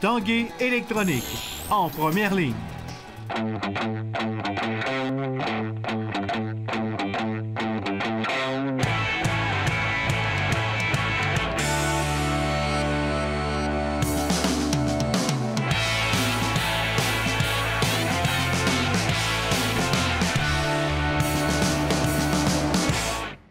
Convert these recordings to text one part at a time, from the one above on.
Tanguay électronique, en première ligne.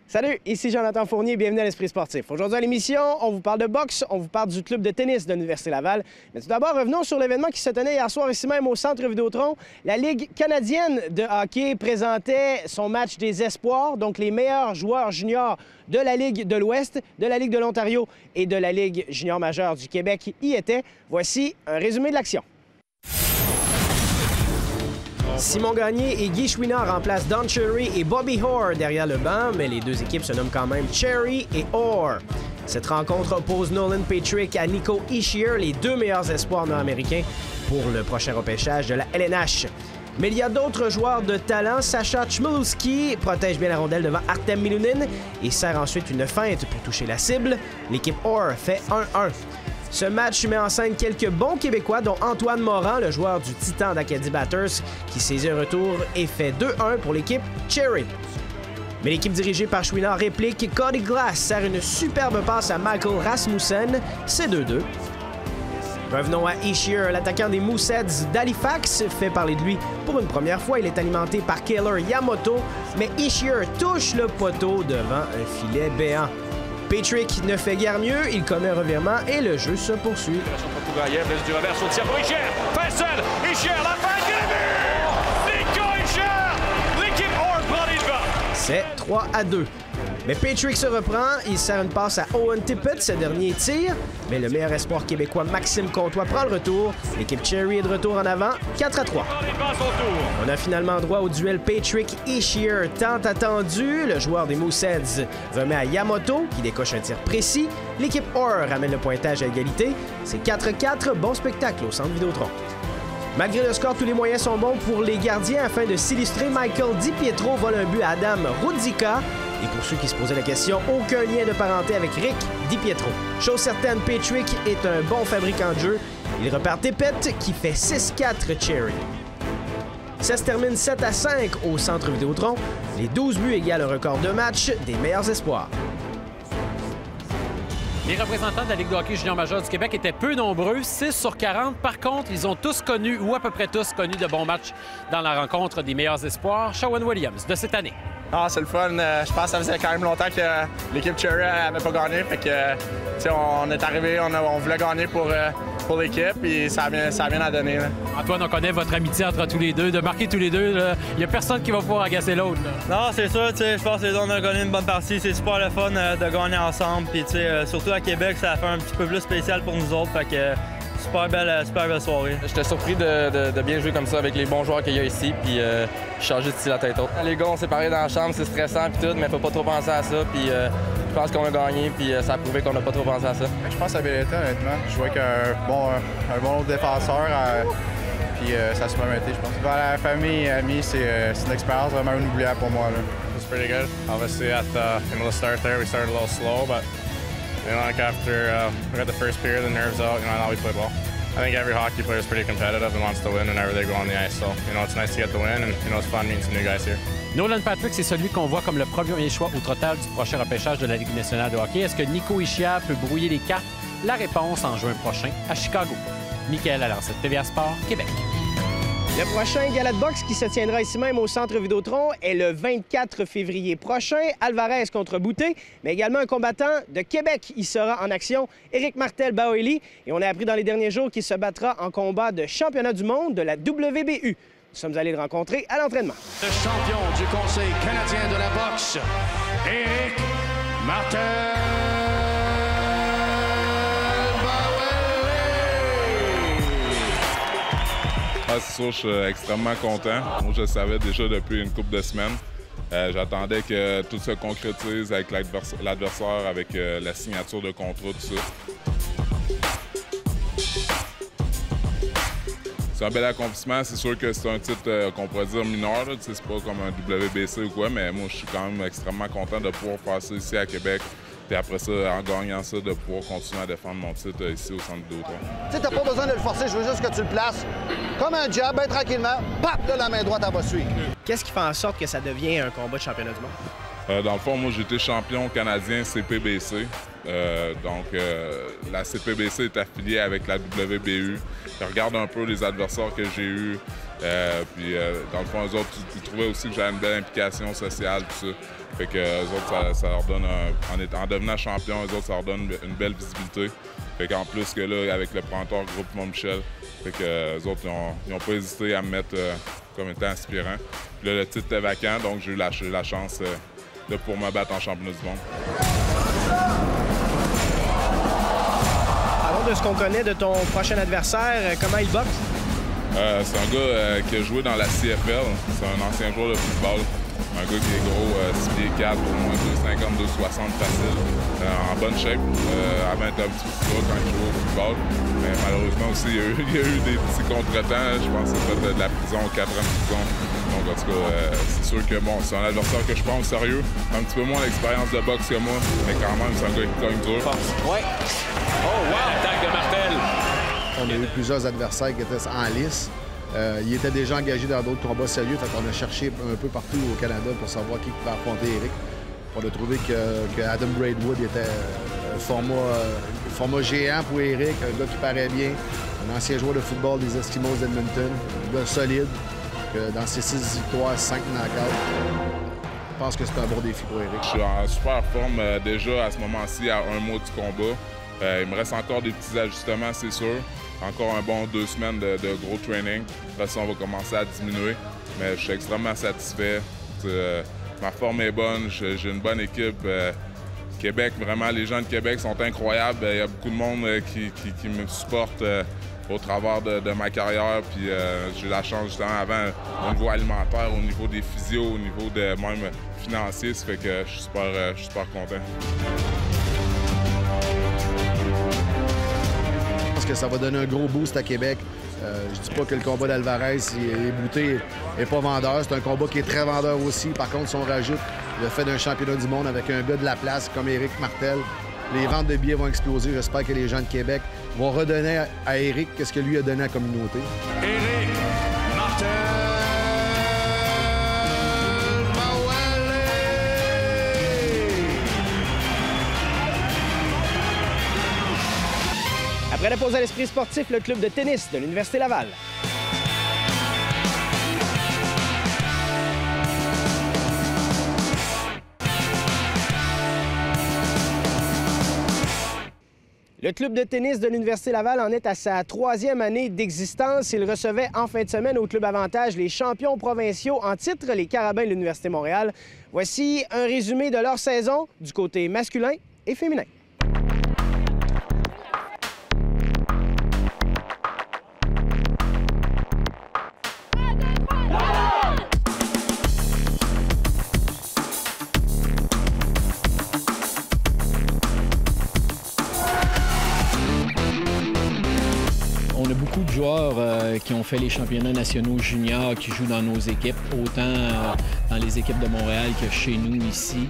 Salut, ici Jonathan Fournier, bienvenue à l'Esprit sportif. Aujourd'hui à l'émission, on vous parle de boxe, on vous parle du club de tennis de l'Université Laval. Mais tout d'abord, revenons sur l'événement qui se tenait hier soir ici même au Centre Vidéotron. La Ligue canadienne de hockey présentait son match des espoirs, donc les meilleurs joueurs juniors de la Ligue de l'Ouest, de la Ligue de l'Ontario et de la Ligue junior majeure du Québec y étaient. Voici un résumé de l'action. Simon Gagné et Guy Chouinard remplacent Don Cherry et Bobby Hoare derrière le banc, mais les deux équipes se nomment quand même Cherry et Orr. Cette rencontre oppose Nolan Patrick à Nico Ishier, les deux meilleurs espoirs nord-américains pour le prochain repêchage de la LNH. Mais il y a d'autres joueurs de talent. Sacha Chmielewski protège bien la rondelle devant Artem Milunin et sert ensuite une feinte pour toucher la cible. L'équipe Orr fait 1-1. Ce match met en scène quelques bons Québécois, dont Antoine Morin, le joueur du Titan d'Acadie Batters, qui saisit un retour et fait 2-1 pour l'équipe Cherry. Mais l'équipe dirigée par Chouinard réplique Cody Glass sert une superbe passe à Michael Rasmussen, c'est 2-2. Revenons à Ishier, l'attaquant des Mooseheads d'Halifax fait parler de lui pour une première fois. Il est alimenté par Keller Yamoto, mais Ishier touche le poteau devant un filet béant. Patrick ne fait guère mieux, il commet un revirement et le jeu se poursuit. Gaïev laisse du revers sur le tir pour Ischier. Pincel, Ischier, la fin du but! Nico Ischier! L'équipe Orr prend les devants. C'est 3 à 2. Mais Patrick se reprend, il sert une passe à Owen Tippett, ce dernier tire, mais le meilleur espoir québécois Maxime Comtois prend le retour. L'équipe Cherry est de retour en avant, 4 à 3. Prend les devants son tour. On a finalement droit au duel Patrick-Ishier, tant attendu. Le joueur des Mooseheads remet à Yamoto, qui décoche un tir précis. L'équipe Orr ramène le pointage à égalité. C'est 4-4, bon spectacle au centre Vidéotron. Malgré le score, tous les moyens sont bons pour les gardiens afin de s'illustrer. Michael Di Pietro vole un but à Adam Rudzica. Et pour ceux qui se posaient la question, aucun lien de parenté avec Rick Di Pietro. Chose certaine, Patrick est un bon fabricant de jeu. Il repart Tippett qui fait 6-4 Cherry. Ça se termine 7 à 5 au centre Vidéotron. Les 12 buts égalent le record de match des meilleurs espoirs. Les représentants de la Ligue de hockey junior majeur du Québec étaient peu nombreux, 6 sur 40. Par contre, ils ont tous connu, ou à peu près tous connu, de bons matchs dans la rencontre des meilleurs espoirs. Shawan Williams, de cette année. Ah, c'est le fun. Euh, je pense que ça faisait quand même longtemps que l'équipe Cherry n'avait pas gagné. Fait que, euh, tu sais, on est arrivé, on, a- on voulait gagner pour, euh, pour l'équipe, et ça bien, ça bien à donner. là. Antoine, on connaît votre amitié entre tous les deux. De marquer tous les deux, il n'y a personne qui va pouvoir agacer l'autre. Non, c'est sûr, tu sais, je pense que les deux, on a gagné une bonne partie. C'est super le fun de gagner ensemble. Puis, tu sais, surtout à Québec, ça a fait un petit peu plus spécial pour nous autres. Fait que, super belle, euh, super belle soirée. J'étais surpris de, de- de bien jouer comme ça avec les bons joueurs qu'il y a ici, puis euh, changer de style à tête haute. Les gars, on s'est parlé dans la chambre, c'est stressant puis tout, mais faut pas trop penser à ça. Puis euh, je pense qu'on a gagné, puis euh, ça a prouvé qu'on n'a pas trop pensé à ça. Je pense que ça a bien été, honnêtement. Je jouais avec un bon, un bon défenseur, euh, puis euh, ça se m'a été, je pense. Vers la famille et amis, c'est euh, une expérience vraiment inoubliable pour moi. Là. It was pretty good. Obviously, at the, know, the start there, we started a little slow, but you know, like after uh, we got the first period, the nerves out. You know, now we played well. I think every hockey player is pretty competitive and wants to win whenever they go on the ice. So you know, it's nice to get the win, and you know, it's fun meeting some new guys here. Nolan Patrick, c'est celui qu'on voit comme le premier choix au total du prochain repêchage de la Ligue nationale de hockey. Est-ce que Nico Ishia peut brouiller les cartes? La réponse en juin prochain à Chicago. Michael Alancette, TVA Sport, Québec. Le prochain gala de boxe qui se tiendra ici même au Centre Vidéotron est le 24 février prochain. Alvarez contre Boutet, mais également un combattant de Québec y sera en action, Éric Martel Baoeli. Et on a appris dans les derniers jours qu'il se battra en combat de championnat du monde de la WBU. Nous sommes allés le rencontrer à l'entraînement. Le champion du Conseil canadien de la boxe, Éric Martel. Je suis euh, extrêmement content. Moi, je le savais déjà depuis une couple de semaines. Euh, J'attendais que tout se concrétise avec l'advers- l'adversaire, avec euh, la signature de contrat, tout ça. C'est un bel accomplissement. C'est sûr que c'est un titre qu'on pourrait dire mineur. C'est pas comme un WBC ou quoi, mais moi, je suis quand même extrêmement content de pouvoir ça ici à Québec Puis après ça, en gagnant ça, de pouvoir continuer à défendre mon titre euh, ici au centre de Tu sais, t'as pas besoin de le forcer, je veux juste que tu le places comme un jab, bien tranquillement. Pap, là, la main droite, elle va suivre. Qu'est-ce qui fait en sorte que ça devient un combat de championnat du monde? Euh, dans le fond, moi, j'étais champion canadien CPBC. Euh, donc, euh, la CPBC est affiliée avec la WBU. Je regarde un peu les adversaires que j'ai eus. puis, dans le fond, eux autres, ils trouvaient aussi que j'avais une belle implication sociale, tout ça. Fait que eux autres, ça, leur donne, en, en, devenant champion, eux autres, ça leur donne une belle visibilité. Fait qu'en plus que là, avec le printemps groupe Montmichel, fait que eux autres, ils n'ont pas hésité à me mettre comme étant inspirant. Puis là, le titre était vacant, donc j'ai eu la, la chance pour me battre en championnat du monde. De ce qu'on connaît de ton prochain adversaire. Euh, comment il boxe? Euh, c'est un gars euh, qui a joué dans la CFL. C'est un ancien joueur de football. Un gars qui est gros, 6 pieds 4, au moins 250, 260 facile, en bonne shape. avant, il était un petit peu plus quand il jouait au football. Mais malheureusement aussi, il y a eu, il y a eu des petits contretemps. Je pense que c'était de la prison, 4 ans de prison. Donc, en tout cas, euh, c'est sûr que bon, c'est un adversaire que je prends au sérieux. Un petit peu moins d'expérience de boxe que moi, mais quand même, c'est un gars qui cogne dur. Ouais. Oh, wow! On a eu plusieurs adversaires qui étaient en lice. Euh, il était déjà engagé dans d'autres combats sérieux, fait a cherché un peu partout au Canada pour savoir qui pouvait affronter Eric. On a trouvé que, Adam Braidwood était un euh, format, format géant pour Eric, un gars qui paraît bien, un ancien joueur de football des Eskimos d'Edmonton, un gars solide dans ces six victoires, cinq knockouts, je pense que c'est un bon défi pour Eric. Je suis en super forme euh, déjà à ce moment-ci, à un mois du combat. Euh, il me reste encore des petits ajustements, c'est sûr. Encore un bon deux semaines de, gros training. Après ça, on va commencer à diminuer. Mais je suis extrêmement satisfait. Euh, ma forme est bonne, j'ai une bonne équipe. Québec, vraiment, les gens de Québec sont incroyables. Il y a beaucoup de monde qui, qui me supporte au travers de, ma carrière. Puis euh, j'ai la chance justement avant au niveau alimentaire, au niveau des physios, au niveau de même financier. Ça fait que je suis euh, je suis super content. Que ça va donner un gros boost à Québec. Euh, je dis pas que le combat d'Alvarez est bouté et pas vendeur. C'est un combat qui est très vendeur aussi. Par contre, si on rajoute le fait d'un championnat du monde avec un gars de la place comme Éric Martel, les ventes de billets vont exploser. J'espère que les gens de Québec vont redonner à Eric ce que lui a donné à la communauté. Après la pause à l'esprit sportif, le club de tennis de l'Université Laval. Le club de tennis de l'Université Laval en est à sa troisième année d'existence. Il recevait en fin de semaine au Club Avantage les champions provinciaux en titre, les Carabins de l'Université Montréal. Voici un résumé de leur saison du côté masculin et féminin. Qui ont fait les championnats nationaux juniors qui jouent dans nos équipes, autant euh, dans les équipes de Montréal que chez nous ici.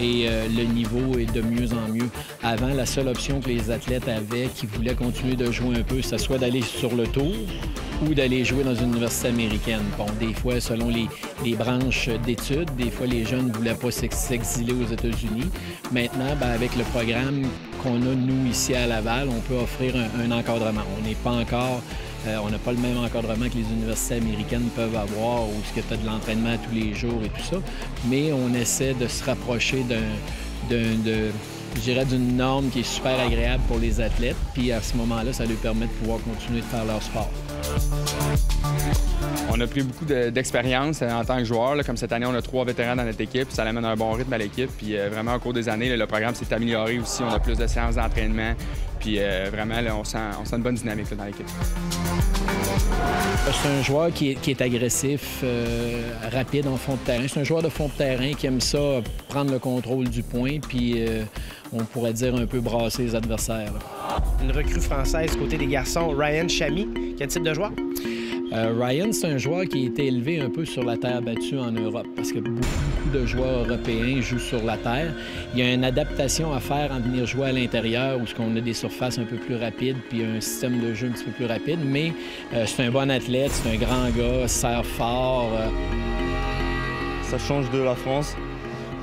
Et euh, le niveau est de mieux en mieux. Avant, la seule option que les athlètes avaient qui voulaient continuer de jouer un peu, ce soit d'aller sur le tour ou d'aller jouer dans une université américaine. Bon, des fois, selon les, branches d'études, des fois, les jeunes ne voulaient pas s'exiler aux États-Unis. Maintenant, ben, avec le programme qu'on a, nous, ici à Laval, on peut offrir un, encadrement. On n'est pas encore... Euh, on n'a pas le même encadrement que les universités américaines peuvent avoir, où ce que tu de l'entraînement tous les jours et tout ça. Mais on essaie de se rapprocher d'une norme qui est super agréable pour les athlètes. Puis à ce moment-là, ça leur permet de pouvoir continuer de faire leur sport. On a pris beaucoup d'expérience euh, en tant que joueur. Comme cette année, on a trois vétérans dans notre équipe. Ça amène un bon rythme à l'équipe. Puis euh, vraiment, au cours des années, le programme s'est amélioré aussi. On a plus de séances d'entraînement. Puis vraiment, on, sent, une bonne dynamique dans l'équipe. C'est un joueur qui est, agressif, rapide en fond de terrain. C'est un joueur de fond de terrain qui aime ça, prendre le contrôle du point, puis on pourrait dire un peu brasser les adversaires. Une recrue française côté des garçons, Ryan Chamy. Quel type de joueur? Euh, Ryan, c'est un joueur qui a été élevé un peu sur la terre battue en Europe parce que beaucoup, de joueurs européens jouent sur la terre. Il y a une adaptation à faire en venir jouer à l'intérieur où on a des surfaces un peu plus rapides puis un système de jeu un petit peu plus rapide. Mais euh, c'est un bon athlète, c'est un grand gars, sert fort. euh, Ça change de la France.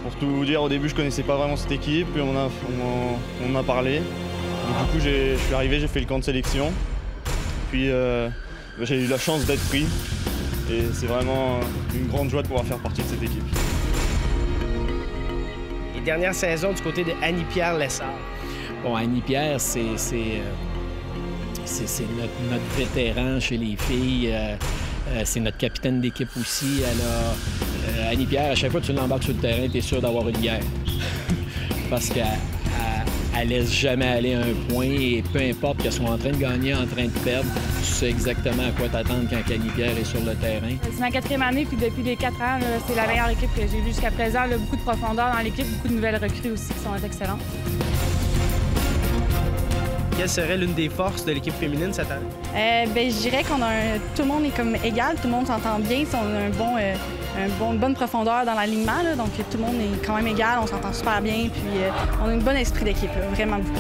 Pour tout vous dire, au début, je connaissais pas vraiment cette équipe, puis on a, on on a parlé. Du coup, je suis arrivé, j'ai fait le camp de sélection. Puis j'ai eu la chance d'être pris. Et c'est vraiment une grande joie de pouvoir faire partie de cette équipe. Et dernière saison du côté de Annie-Pierre Lessard. Bon, Annie Pierre, c'est c'est, euh, c'est- c'est notre, notre vétéran chez les filles. euh, euh, c'est notre capitaine d'équipe aussi. Elle a, euh, Annie Pierre, à chaque fois que tu l'embarques sur le terrain, tu es sûr d'avoir une guerre. Parce qu'elle elle- laisse jamais aller un point et peu importe qu'elle soit en train de gagner, en train de perdre, tu sais exactement à quoi t'attendre quand Pierre est sur le terrain. C'est ma quatrième année, puis depuis les quatre ans, c'est la meilleure équipe que j'ai vue jusqu'à présent. là. beaucoup de profondeur dans l'équipe, beaucoup de nouvelles recrues aussi qui sont excellentes. Quelle serait l'une des forces de l'équipe féminine cette année? Euh, ben, je dirais qu'on a un- tout le monde est comme égal, tout le monde s'entend bien, on a un bon, euh, un bon- une bonne profondeur dans l'alignement, donc tout le monde est quand même égal, on s'entend super bien, puis euh, on a un bon esprit d'équipe, vraiment beaucoup.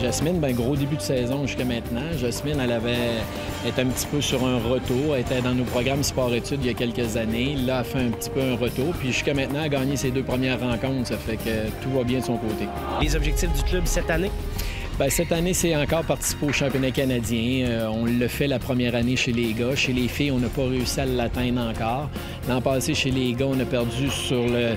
Jasmine, ben, gros début de saison jusqu'à maintenant. Jasmine, elle avait était un petit peu sur un retour. Elle était dans nos programmes sport-études il y a quelques années. Là, elle fait un petit peu un retour. Puis jusqu'à maintenant, elle a gagné ses deux premières rencontres. Ça fait que tout va bien de son côté. Les objectifs du club cette année? Ben, cette année, c'est encore participer au championnat canadien. Euh, on le fait la première année chez les gars. Chez les filles, on n'a pas réussi à l'atteindre encore. L'an passé, chez les gars, on a perdu sur le,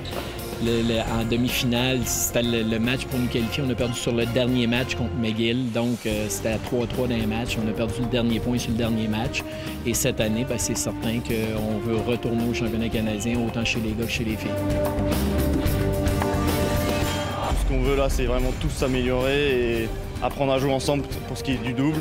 en demi-finale. C'était le, match pour nous qualifier. On a perdu sur le dernier match contre McGill. Donc, euh, c'était à 3-3 dans les matchs. On a perdu le dernier point sur le dernier match. Et cette année, ben, c'est certain qu'on veut retourner au championnat canadien, autant chez les gars que chez les filles. Ce qu'on veut là, c'est vraiment tous s'améliorer et apprendre à jouer ensemble pour ce qui est du double.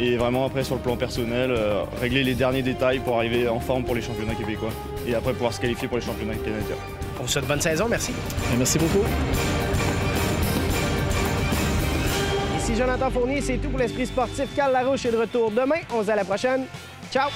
Et vraiment après sur le plan personnel, euh, régler les derniers détails pour arriver en forme pour les championnats québécois. Et après pouvoir se qualifier pour les championnats canadiens. On vous souhaite bonne saison, merci. Merci beaucoup. Ici Jonathan Fournier, c'est tout pour l'Esprit sportif. Carl Larouche est de retour demain. On se dit à la prochaine. Ciao!